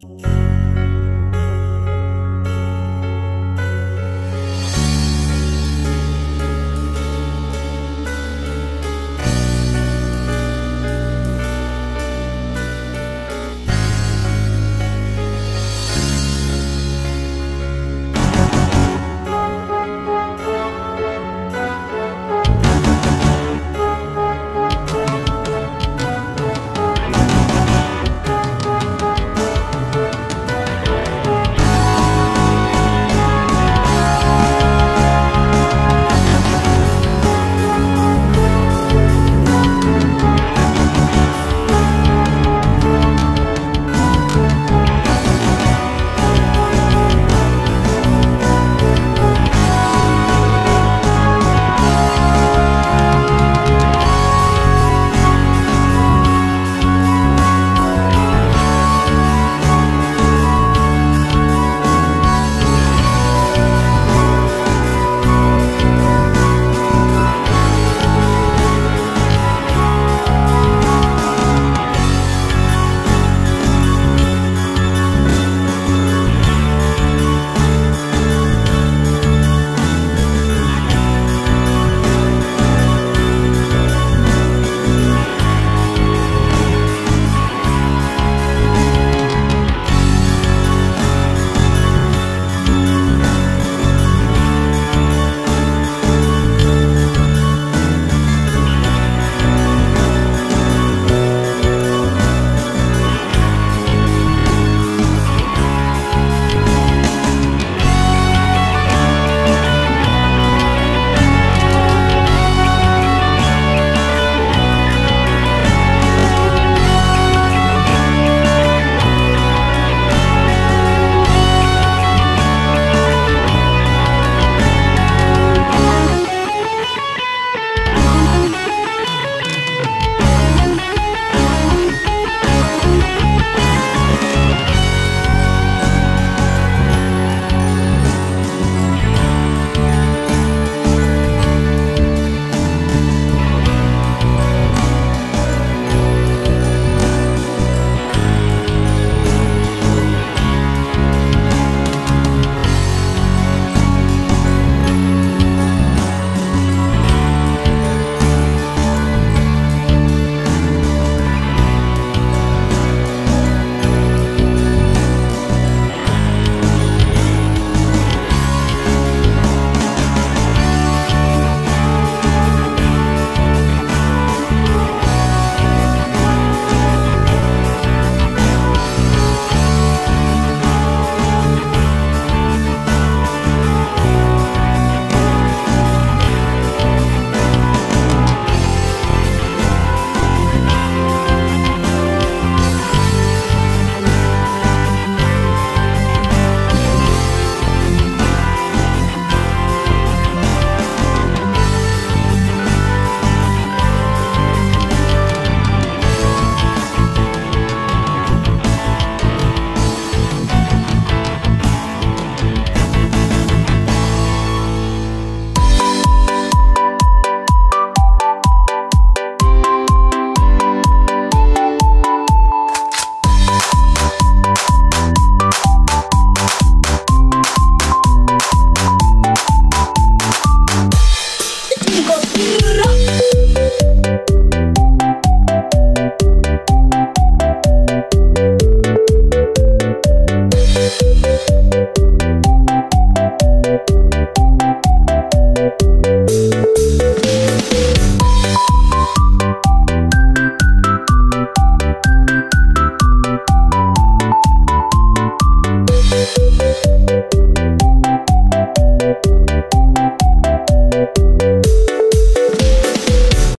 you.